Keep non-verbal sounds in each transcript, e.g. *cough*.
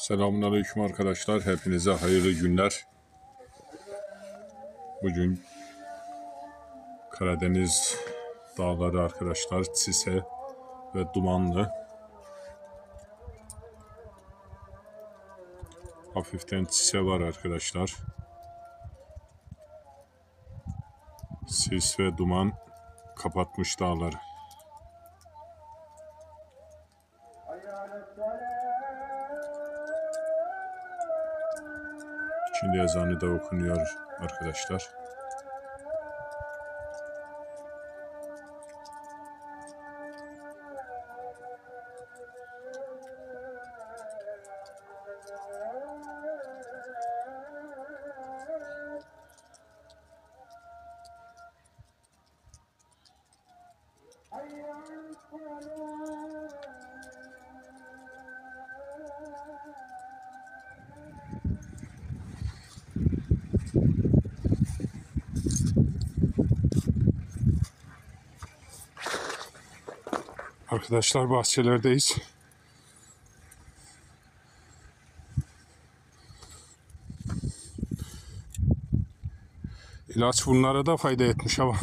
Selamünaleyküm arkadaşlar. Hepinize hayırlı günler. Bugün Karadeniz dağları arkadaşlar Sise ve Dumanlı. Hafiften sise var arkadaşlar. Sis ve duman kapatmış dağları. Şimdi ezanı da okunuyor arkadaşlar. Arkadaşlar bahçelerdeyiz. İlaç bunlara da fayda etmiş ama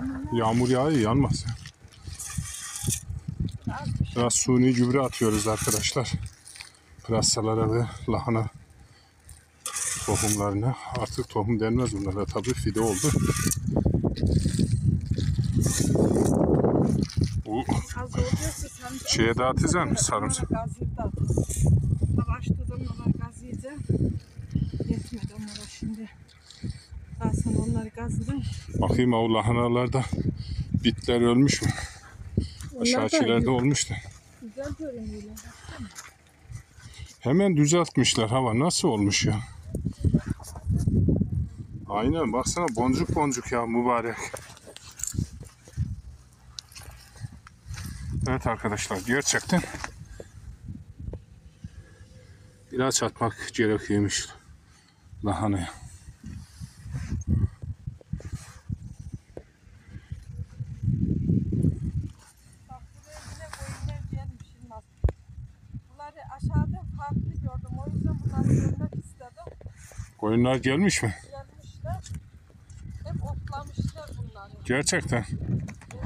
mu? yağmur yağıyor yanmaz. Biraz suni gübre atıyoruz arkadaşlar. Pırasalara ve lahana tohumlarına. Artık tohum denmez bunlara tabii fide oldu. Bu şeye dağıtacak mısın sarımsak? Da onlara gaz yedi. Yetmedi onlara şimdi. Ben sana onları gazladım. Bakayım o lahanalarda bitler ölmüş mü? Onlar da Aşağıkilerde olmuş da. Güzel görünüyorlar. Hemen düzeltmişler hava. Nasıl olmuş ya? Aynen baksana boncuk boncuk ya mübarek. Evet arkadaşlar gerçekten ilaç atmak gerekiyormuş lahanaya. Koyunlar gelmiş Yılmaz. Bunları aşağıda farklı gördüm. O yüzden bunları görmek istedim. Koyunlar gelmiş mi? Gelmişler. Hep otlamışlar bunları. Gerçekten.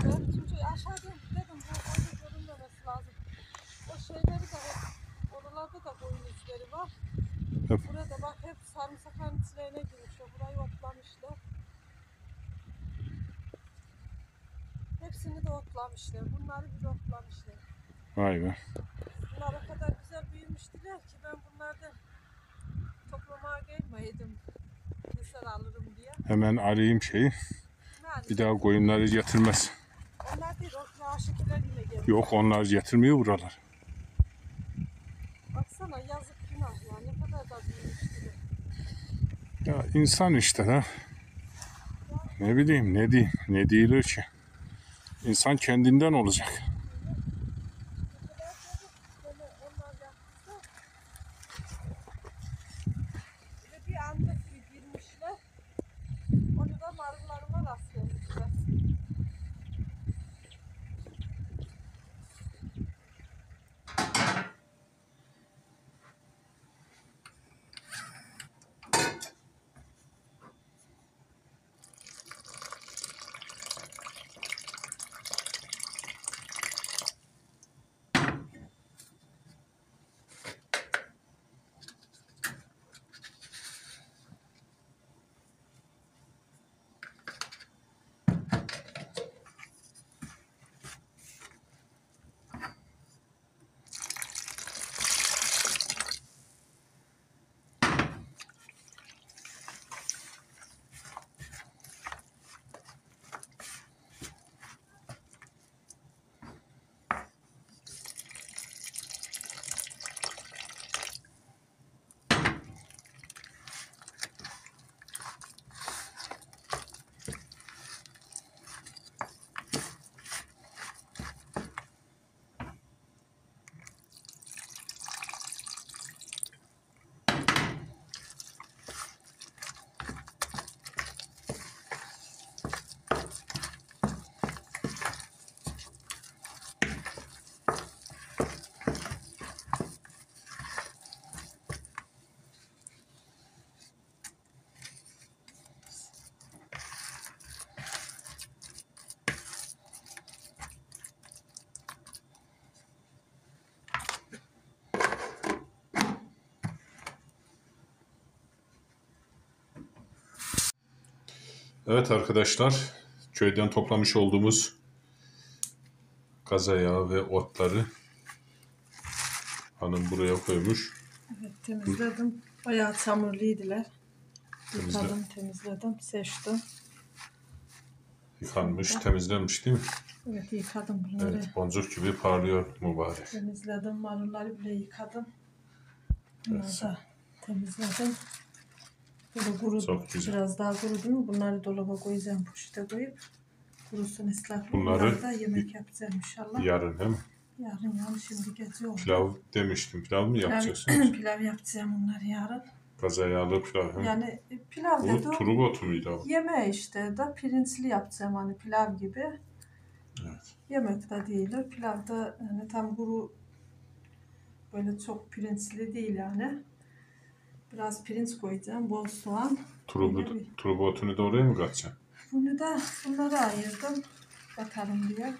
Evet, çünkü aşağıda dedim bu koyun görünmemesi lazım. O şeyleri de hep, da koyun izleri var. Hep. Burada bak hep sarımsakların içlerine girmişler. Burayı otlamışlar. Hepsini de otlamışlar. Bunları bir otlamışlar. Vay be. Bunlar o kadar güzel büyümüştüler ki ben bunlardan toplamaya gelmeydim. Keser alırım diye. Hemen arayayım şeyi. Bir daha koyunları getirmez. onlar değil, o geliyor. Yok onlar getirmiyor buralar. Baksana yazık günah ya. Ne kadar da büyümüştü. Ya insan işte ha. Ne bileyim ne diyeyim ne değilir ki. İnsan kendinden olacak. Evet arkadaşlar, köyden toplamış olduğumuz gaza yağı ve otları hanım buraya koymuş. Evet temizledim. Bayağı çamurluydular. Temizle. Yıkadım, temizledim, seçtim. Yıkanmış, temizlenmiş değil mi? Evet yıkadım bunları. Evet, boncuk gibi parlıyor mübarek. Temizledim, marulları bile yıkadım. Bunları Evet. da temizledim. Böyle kuru, Çok güzel. biraz daha kurudu mu bunları dolaba koyacağım, poşete koyup kurusun ıslak. Bunları da yemek yapacağım inşallah. Yarın hem Yarın yarın şimdi gece oldu. pilav demiştim. Pilav mı Pilav, yapacaksınız? *clears throat* pilav yapacağım onları yarın. Gaza yağlı pilav. hem. Yani e, pilav Bu dedi o turub otu muydu? Yeme işte da pirinçli yapacağım hani pilav gibi. Evet. Yemek de değil. Pilav da hani tam kuru böyle çok pirinçli değil yani. Biraz pirinç koyacağım. Bol soğan. Turubu, Öyle bir- otunu da oraya mı katacaksın? Bunu da bunları ayırdım. Bakalım diye.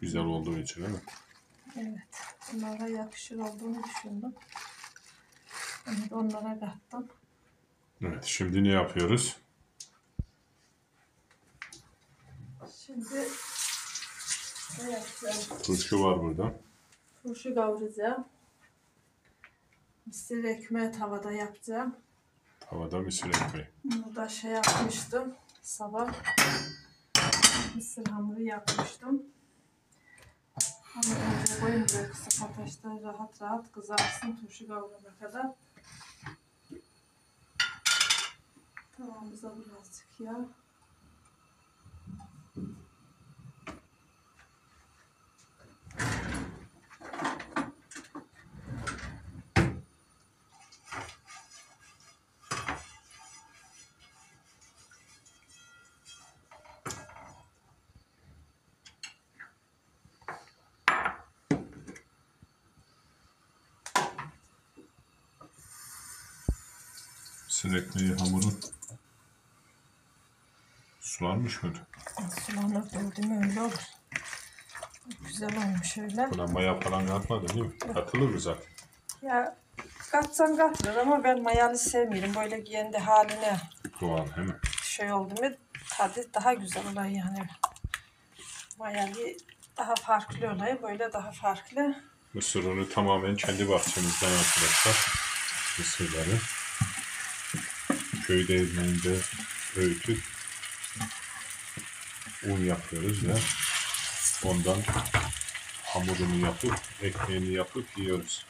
Güzel olduğu için değil mi? Evet. Bunlara yakışır olduğunu düşündüm. Onu da onlara kattım. Evet, şimdi ne yapıyoruz? Şimdi ne yapacağım? Turşu var burada. Turşu kavuracağım. Mısır ekmeği tavada yapacağım. Tavada mısır ekmeği. Bunu da şey yapmıştım sabah. Mısır hamuru yapmıştım. Hamuru önce koyun böyle kısık ateşte rahat rahat kızarsın turşu kavurana kadar. Tavamıza birazcık yağ. Mısır ekmeği hamurun sulanmış mıydı? Sulanır döndüğüm öyle olur. Güzel olmuş öyle. Buna maya falan katmadın değil mi? Katılır mı zaten? Ya katsan katılır ama ben mayalı sevmiyorum. Böyle kendi haline Doğal değil mi? şey oldu mu tadı daha güzel oluyor yani. Mayalı daha farklı oluyor. Böyle daha farklı. Mısır unu tamamen kendi bahçemizden arkadaşlar. Mısırları. Köy değirmeninde öğütüp un yapıyoruz ve ondan hamurunu yapıp ekmeğini yapıp yiyoruz.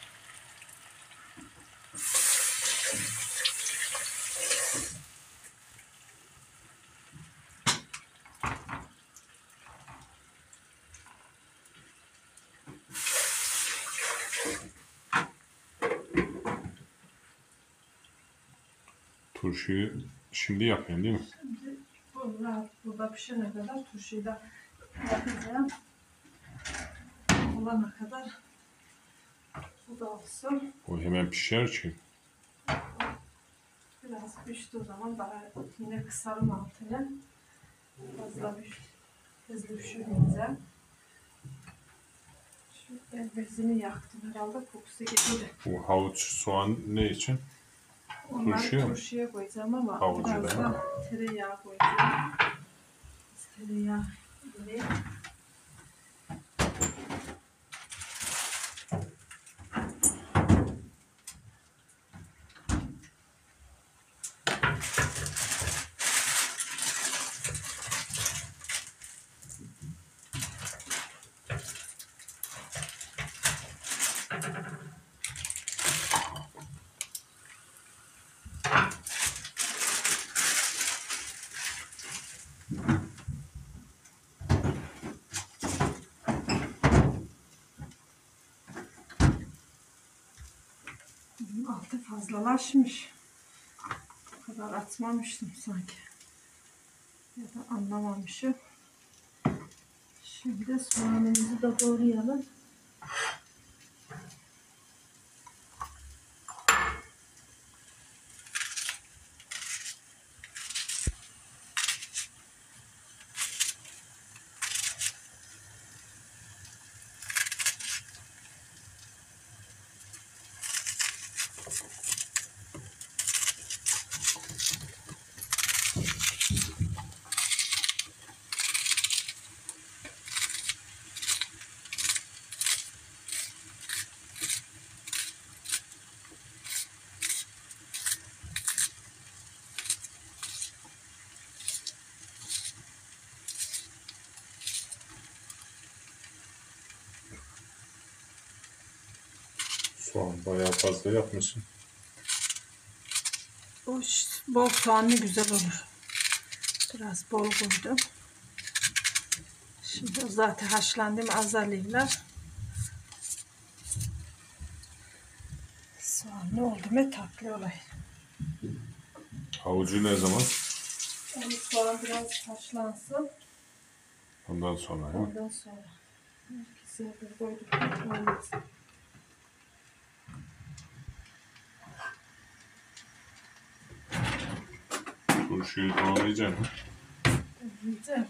Turşuyu şimdi yapıyorsun değil mi? Bu rahat burada pişene kadar turşuyu da yapacağım. Olana kadar bu da olsun. O hemen pişer ki. Biraz piştiği zaman daha yine kısarım altını. Fazla bir hızlı pişirmeyeceğim. Şu el bezini yaktım herhalde kokusu geldi. Bu havuç soğan ne için? Onları Turşuya turşuya, mı? koyacağım ama Havucu biraz da. da tereyağı koyacağım. Tereyağı ile Bunun altı fazlalaşmış. Bu kadar atmamıştım sanki. Ya da anlamamışım. Şimdi soğanımızı da doğrayalım. Bayağı fazla yapmışsın. O ş- bol soğanlı güzel olur. Biraz bol koydum. Şimdi zaten haşlandı mı azalıyorlar. Soğanlı oldu mu tatlı olay. Havucu ne zaman? Yani soğan biraz haşlansın. Ondan sonra. ha? Ondan sonra ikisini bir koyduk. Turşuyu doğrayacaksın. ha? Yiyeceğim.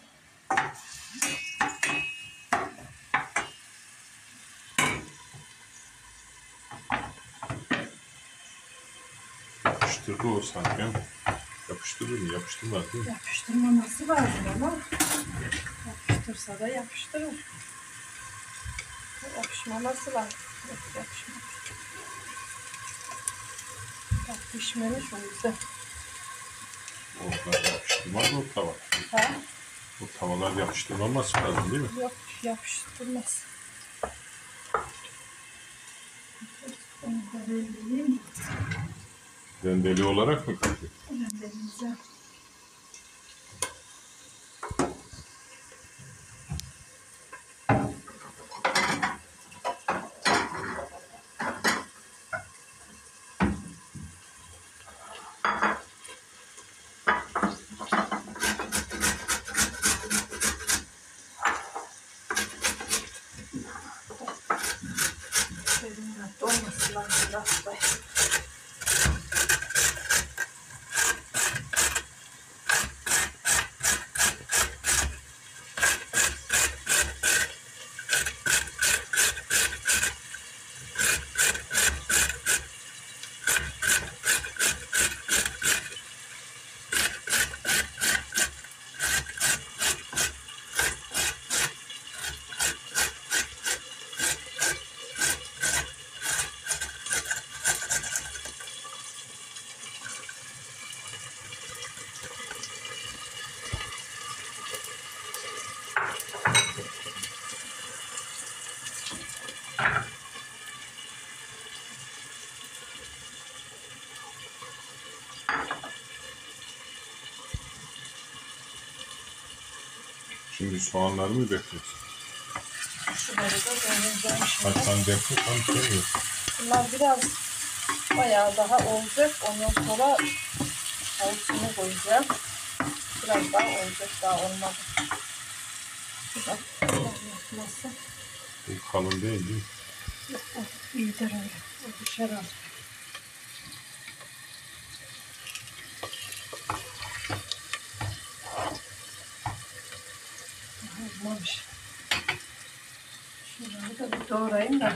Yapıştırdı o sanki. Yapıştırır mı? Yapıştırmaz değil mi? Yapıştırmaması lazım ama yapıştırsa da yapıştırır. Yapışmaması lazım. Yapışmamış. Bak pişmemiş o yüzden. Orada yapıştırmaz o tava. Ha? O tavalar yapıştırmaması lazım değil mi? Yok yapıştırmaz. Dendeli olarak mı kalıyor? Rendeleyeceğim. Elimden dolması lazım biraz da. Şimdi soğanları mı bekliyorsun? Şunları da doğrayacağım şimdi. Bekle tam söylüyorsun. Bunlar biraz bayağı daha olacak. Ondan sonra havuçunu koyacağım. Biraz daha olacak. Daha olmadı. Yapması. Bu kalın değil değil mi? Yok, o iyidir öyle. O düşer az. Daha Olmamış. Şunları da bir doğrayayım da.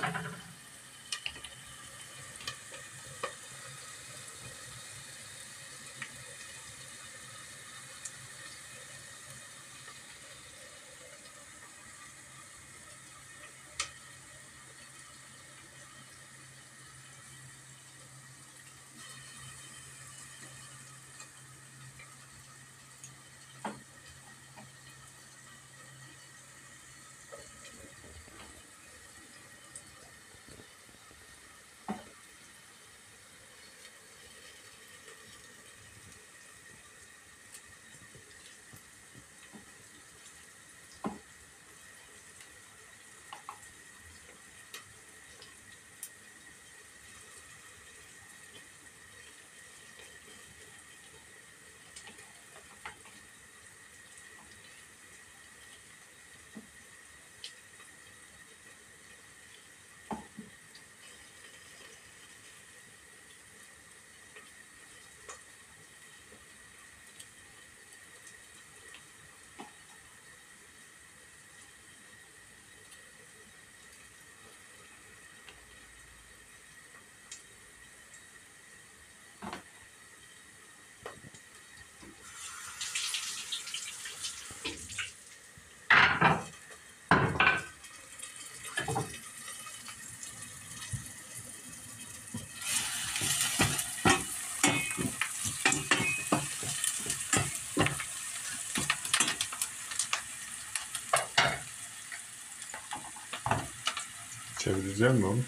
Çevireceğim mi onu?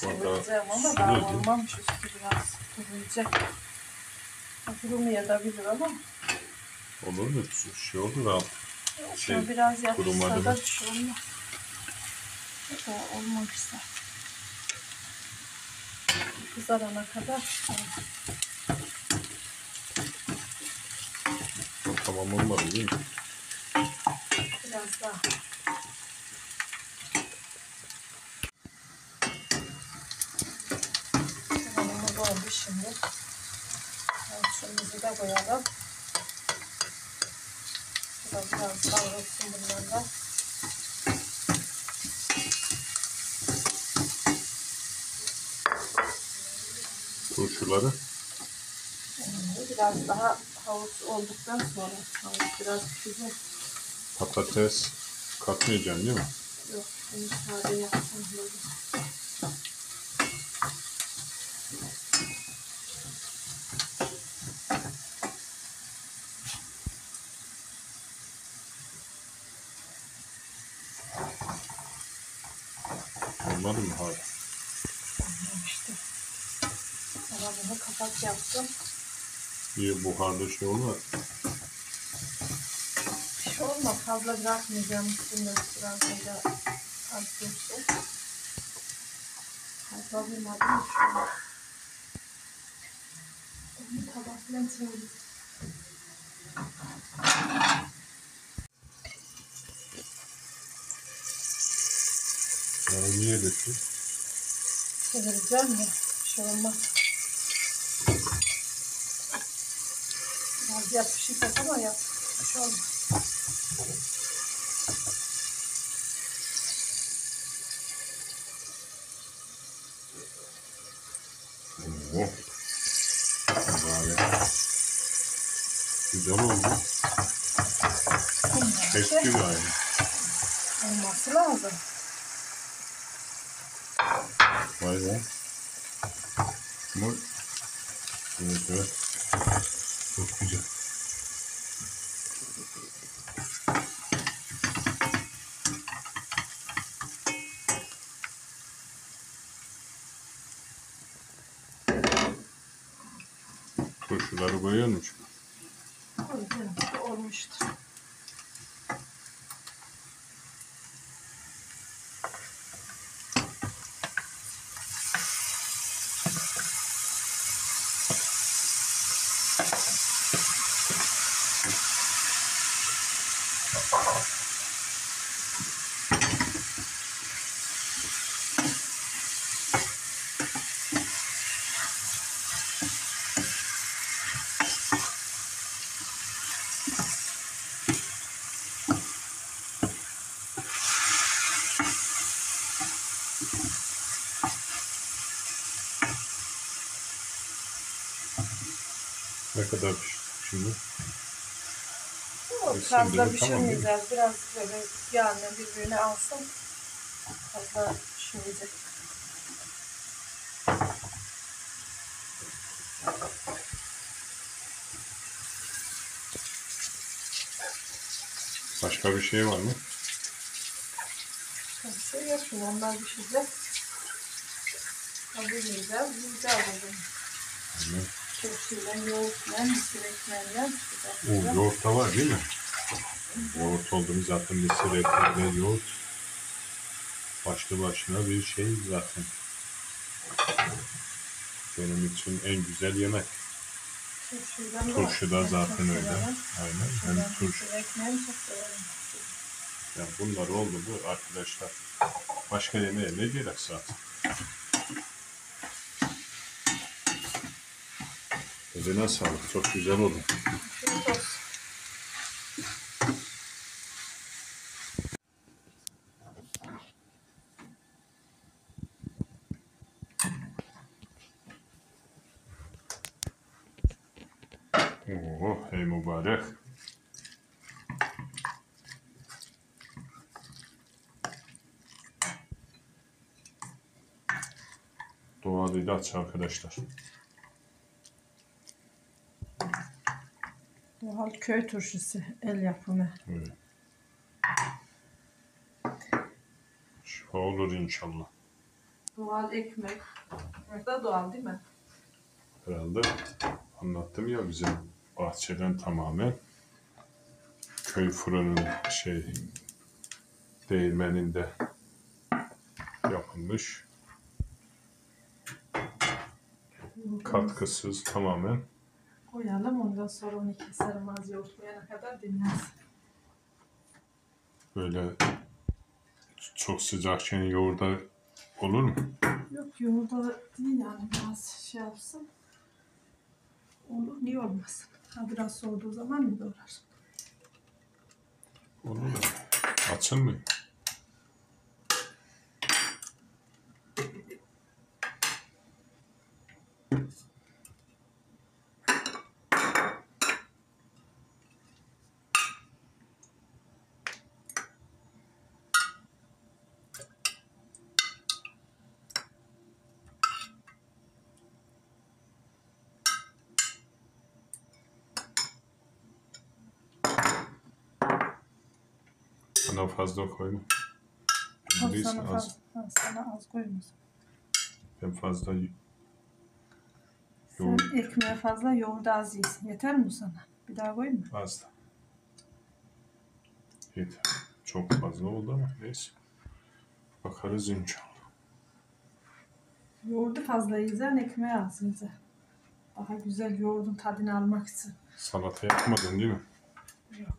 Çevireceğim ama daha olmamış üstü biraz kuruyacak. Kurumayabilir ama Olur mu? Şey olur alt. Şey, şöyle biraz yapışsa da bir şey olmaz. Olmamışsa. Kızarana kadar Tamam olmadı değil mi? biraz daha. Kıvamımız oldu şimdi. Ölçümüzü de koyalım. Şurada biraz kavrulsun bunlar da. Turşuları. Biraz daha havuç olduktan sonra havuç biraz pişecek. Patates katmayacaksın değil mi? Yok, bunu sade yapsam böyle. Olmadı mı? Hayır. Olmamıştı. Kapak yaptım. İyi buharda şey olmaz. Bir şey olmaz. Fazla bırakmayacağım üstünde. Biraz da az dursun. Fazla. Şöyle. Onu tabakla çevirdim. Yani niye dökün? Çevireceğim ya. Bir şey olmaz. Biraz yapışacak ama. Bir şey olmaz. Oo. Bari. Güzel oldu. Çekti galiba. Olması lazım. Vay be. Bu Evet evet. Uh-huh. Fazla tamam pişirmeyeceğiz. Biraz böyle yağını birbirine alsın. Fazla pişmeyecek. Başka bir şey var mı? Bir şey yok şimdi onlar pişecek. Hazır yiyeceğiz. O zaman. Hı. Turşuyla, yoğurtla, mısır ekmeğiyle. O yoğurt da var değil mi? Yoğurt oldu mu zaten mısır ekmeği yoğurt başlı başına bir şey zaten. Benim için en güzel yemek. Turşu da zaten öyle. Aynen. Hem turşu. Ekmeğini çok severim. Yani bunlar oldu bu arkadaşlar. Başka yemeğe ne gerek zaten. Eline sağlık. Çok güzel oldu. Afiyet olsun. Oo, hey mübarek. Doğal ilaç arkadaşlar. Doğal köy turşusu, el yapımı. Evet. Şifa olur inşallah. Doğal ekmek. De doğal değil mi? Herhalde anlattım ya bizim bahçeden tamamen köy fırının şey değirmeninde yapılmış. Katkısız tamamen Koyalım ondan sonra onu keserim az yoğurtlayana kadar dinlensin. böyle çok sıcakken yoğurda olur mu? Yok yoğurda değil yani biraz şey yapsın. Olur niye olmasın? Ha biraz soğuduğu zaman mı doğrar? Olur mu? Açılmıyor. Bana fazla koyma. Al Bilirsin, sana, az, fazla, sana az koymasın. ben fazla Sen Yoğurt. ekmeğe fazla yoğurdu az yiyorsun. Yeter mi bu sana? Bir daha koyayım mı? az da. Yeter. Çok fazla oldu ama neyse. Bakarız inşallah. Yoğurdu fazla yiyeceksin, ekmeği az yiyeceksin. Daha güzel yoğurdun tadını almak için. Salata yapmadın değil mi? Yok.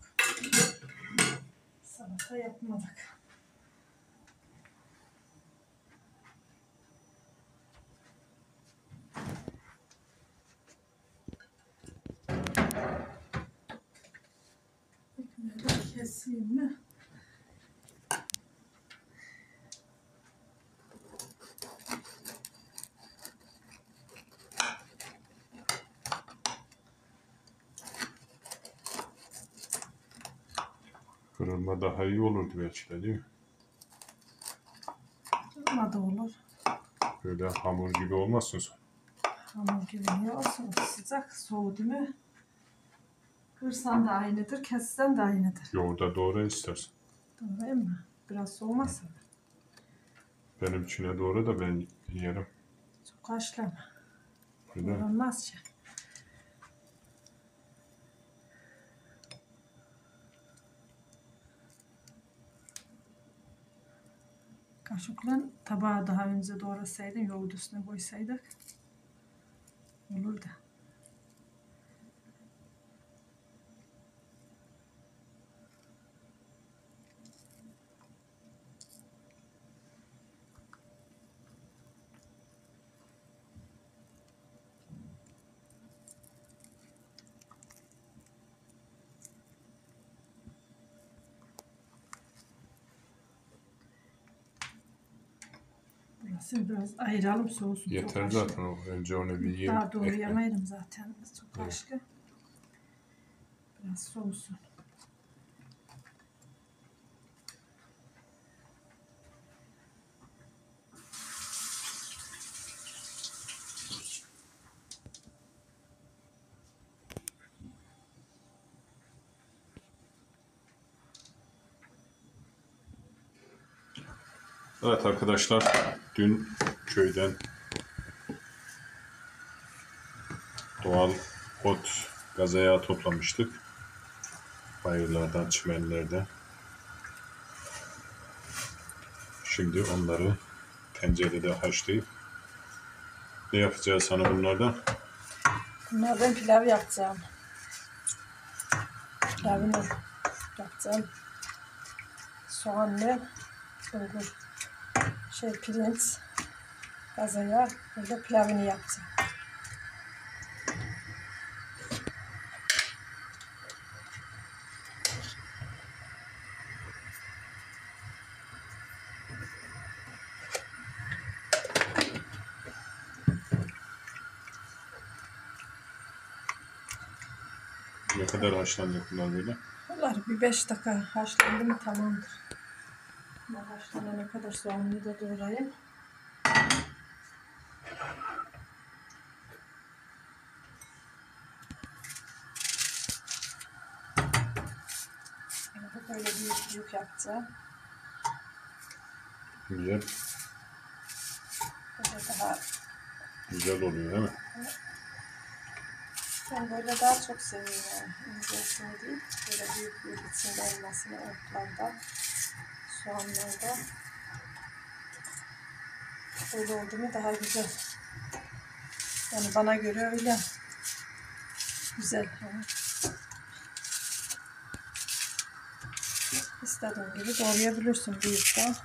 Salata yapmadık. Ekmeği keseyim mi? Kırılma daha iyi olurdu belki de değil mi? Ama da olur. Böyle hamur gibi olmasın sonra. Hamur gibi niye olsun? Sıcak soğudu mu? Kırsan da aynıdır, kessen de aynıdır. Yoğurda doğru istersen. Doğru mi? Biraz soğumasın. Benim içine doğru da ben yerim. Çok haşlama. Öyle? Olmaz ki. Kaşıkla tabağı daha önce doğrasaydın, yoğurdu üstüne koysaydık olurdu. Burası biraz ayıralım soğusun. çok Yeter haşlı. zaten o. Önce onu bir yiyelim. Daha doğru ekmek. yamayırım zaten. Çok Evet. haşlı. Biraz soğusun. Evet arkadaşlar dün köyden doğal ot gazaya toplamıştık. Bayırlardan, çimenlerden. Şimdi onları tencerede haşlayıp ne yapacağız sana bunlardan? Bunlardan pilav yapacağım. Pilavını yapacağım. Soğanlı, bulgur, şey pirinç, gazaya, böyle pilavını yapacağım. Ne kadar haşlanacak bunlar böyle? Bunlar bir beş dakika haşlandı mı tamamdır. Haşlanana kadar soğanını da doğrayayım. Böyle büyük büyük yapacağım. Güzel. Böyle daha Güzel oluyor değil mi? Ben böyle daha çok seviyorum. İncesini değil. Böyle büyük büyük içinde olmasını otlarda, soğanlarda. Öyle oldu mu daha güzel. Yani bana göre öyle. Güzel. Yani. İstediğin gibi doğrayabilirsin büyükten,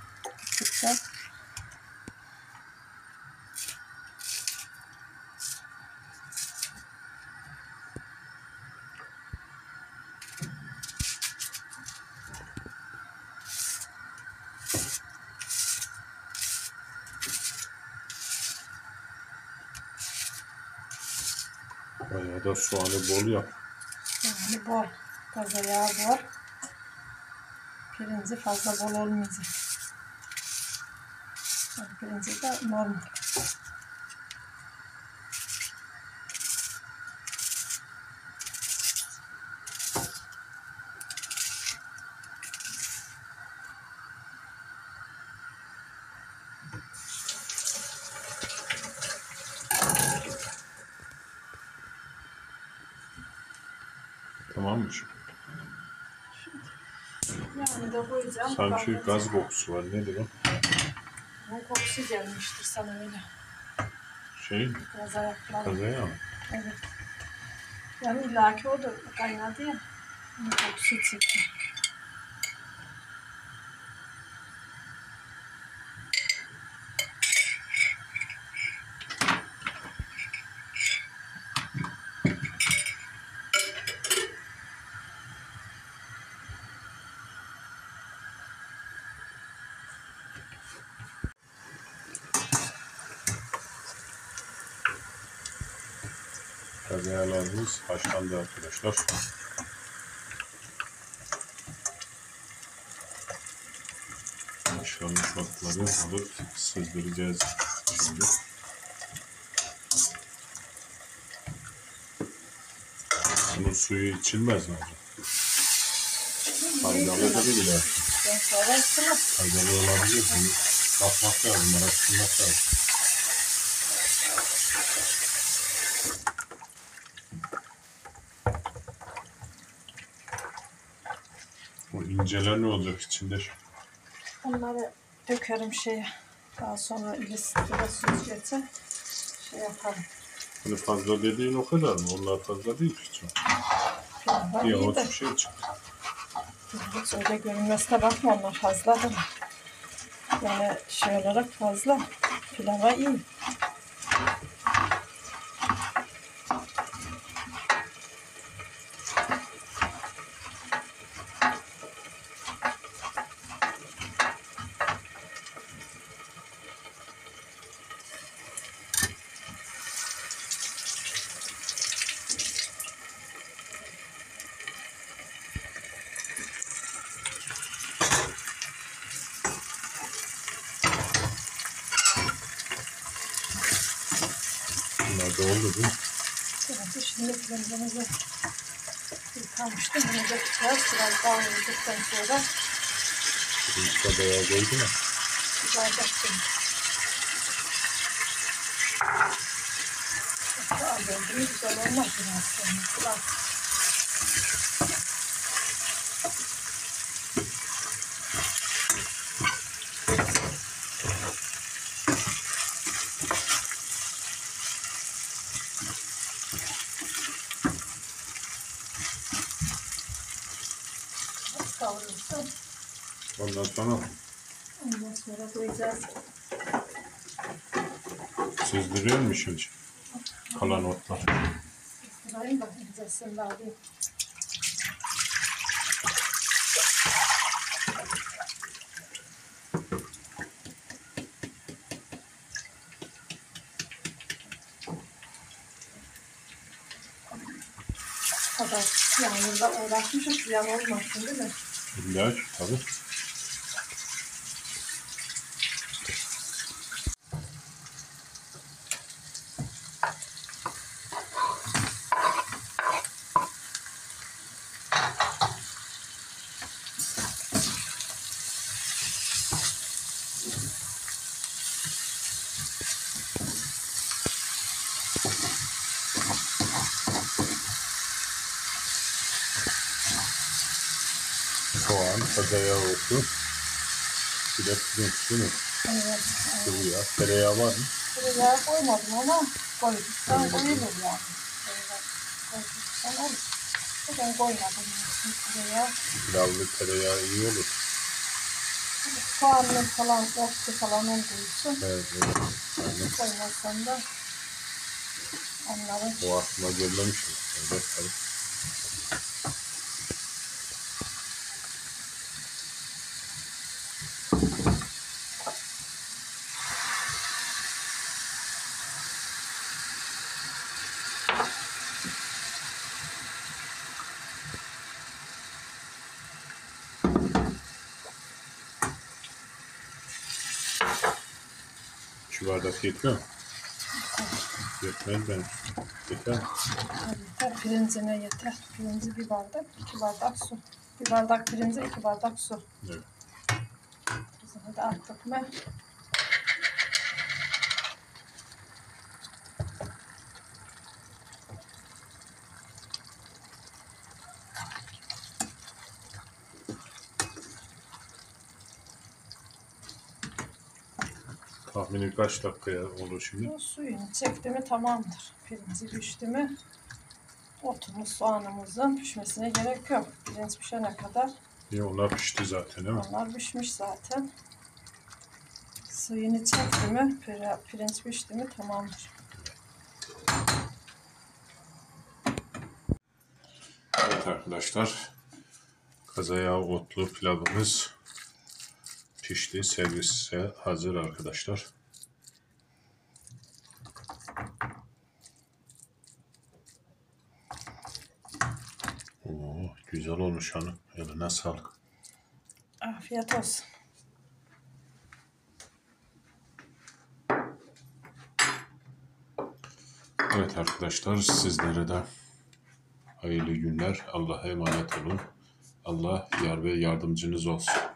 soğanı bol yap. Yani bol. Taze yağ bol. Pirinci fazla bol olmayacak. Pirinci de normal. Tamam mı şimdi? Yani de koyacağım. Sanki Bakalım. gaz kokusu var. Nedir o? Bu kokusu gelmiştir sana öyle. Şey, Gaz ayakları. taze yağ mı? Evet. Yani illaki o da kaynadı ya. Onun kokusu çıktı. Taze yağlarımız haşlandı arkadaşlar. Haşlanmış otları alıp sızdıracağız şimdi. Bunun suyu içilmez mi? Faydalı da değil. Faydalı olabilir. Bunu bakmak lazım, araştırmak lazım. O inceler ne olacak içinde? Onları dökerim şeye. Daha sonra ilistikle süzgece şey yaparım. Hani fazla dediğin o kadar mı? Onlar fazla değil ki çok. Pilava Bir iyi avuç de. bir şey çıktı. Hiç öyle görünmesine bakma onlar fazla da. Yani şey olarak fazla. Pilava iyi. Da oldu değil mi? Evet, şimdi pilavımızı yıkamıştım. Bunu dökeceğiz. Biraz daha yoğurduktan sonra Pirinç de bayağı koydu mu? kızartacaktım. Daha böyle güzel olmaz biraz sonra. Biraz kavrulsun. Sonra Ondan sonra koyacağız. sızdırıyor mu şimdi? Kalan otlar. Kırayım da incesini de alayım. kadar yağmurda uğraşmışız. Ziyan olmasın değil mi? İlla ki tabii. Kazayağı olsun. Bir de pirinç değil mi? Evet. Sıvı yağ. Tereyağı var mı? Buraya koymadım ama koyduktan koyulur yani. Koyduktan olur. Ben koymadım. Buraya Pilavlı tereyağı iyi olur. soğanlı falan, otlu falan olduğu için Evet, evet. Aynen. koymazsam da onların O aklıma gelmemiş. Evet, tabii. Bardak yetmiyor mu? Yetmez ben. Yeter mi? yeter. Pirincine yeter. Pirinci bir bardak, iki bardak su. Bir bardak pirince iki bardak su. Evet. Da attık mı? Tahmini kaç dakikaya olur şimdi? Bu suyunu çekti mi tamamdır. Pirinci pişti mi otumuz soğanımızın pişmesine gerek yok. Pirinç pişene kadar İyi onlar pişti zaten değil mi? onlar pişmiş zaten. Suyunu çekti mi pir- pirinç pişti mi tamamdır. Evet arkadaşlar. Kazayağı otlu pilavımız pişti. Servise hazır arkadaşlar. Oo, güzel olmuş hanım. Eline sağlık. Afiyet olsun. Evet arkadaşlar sizlere de hayırlı günler. Allah'a emanet olun. Allah yar ve yardımcınız olsun.